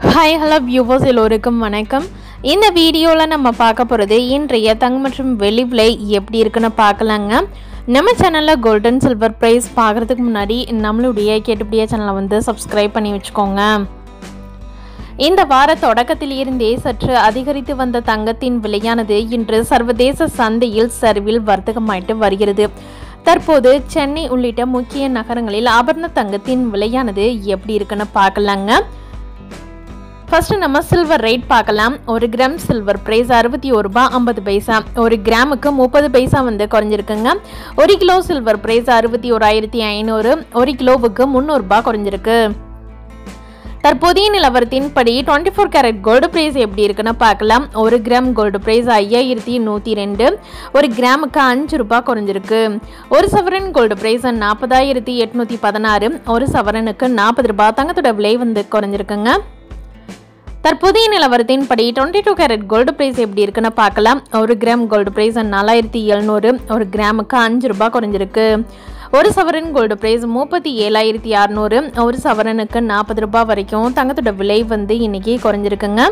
Hi hello viewers எல்லோருக்கும் வணக்கம். இந்த வீடியோவில் நம்ம பார்க்க போகிறது இன்றைய தங்கம் மற்றும் வெளி விலை எப்படி இருக்குன்னு பார்க்கலாங்க. நம்ம சேனலில் கோல்டன் சில்வர் ப்ரைஸ் பார்க்குறதுக்கு முன்னாடி நம்மளுடைய கேட்டுப்படியா சேனலை வந்து சப்ஸ்கிரைப் பண்ணி வச்சுக்கோங்க. இந்த வார தொடக்கத்தில் இருந்தே சற்று அதிகரித்து வந்த தங்கத்தின் விலையானது இன்று சர்வதேச சந்தையில் சரிவில் வர்த்தகமாயிட்டு வருகிறது. தற்போது சென்னை உள்ளிட்ட முக்கிய நகரங்களில் ஆபரண தங்கத்தின் விலையானது எப்படி இருக்குன்னு பார்க்கலாங்க. ஃபர்ஸ்ட் நம்ம சில்வர் ரேட் பார்க்கலாம். ஒரு கிராம் சில்வர் ப்ரைஸ் அறுபத்தி ஒரு ரூபா ஐம்பது பைசா. ஒரு கிராமுக்கு முப்பது பைசா வந்து குறைஞ்சிருக்குங்க. ஒரு கிலோ சில்வர் ப்ரைஸ் அறுபத்தி ஓராயிரத்தி ஐநூறு ஒரு கிலோவுக்கு முந்நூறுபா குறைஞ்சிருக்கு. தற்போதைய நிலவரத்தின்படி twenty four carat gold price எப்படி இருக்குன்னு பார்க்கலாம். ஒரு கிராம் கோல்டு ப்ரைஸ் ஐயாயிரத்தி நூற்றி ரெண்டு ஒரு கிராமுக்கு அஞ்சு ரூபாய் குறைஞ்சிருக்கு. ஒரு சவரன் கோல்டு ப்ரைஸ் நாற்பதாயிரத்தி எட்நூற்றி பதினாறு ஒரு சவரனுக்கு நாற்பது ரூபாய் தங்கத்தோட விலை வந்து குறைஞ்சிருக்குங்க. தற்போதைய நிலவரத்தின்படி twenty two carat gold price எப்படி இருக்குன்னு பார்க்கலாம். ஒரு கிராம் கோல்டு பிரைஸ் நாலாயிரத்தி எழுநூறு ஒரு கிராமுக்கு அஞ்சு ரூபாய் குறைஞ்சிருக்கு. ஒரு சவரன் கோல்டு பிரைஸ் முப்பத்தி ஏழாயிரத்தி அறநூறு ஒரு சவரனுக்கு நாற்பது ரூபாய் வரைக்கும் தங்கத்தோட விலை வந்து இன்னைக்கு குறைஞ்சிருக்குங்க.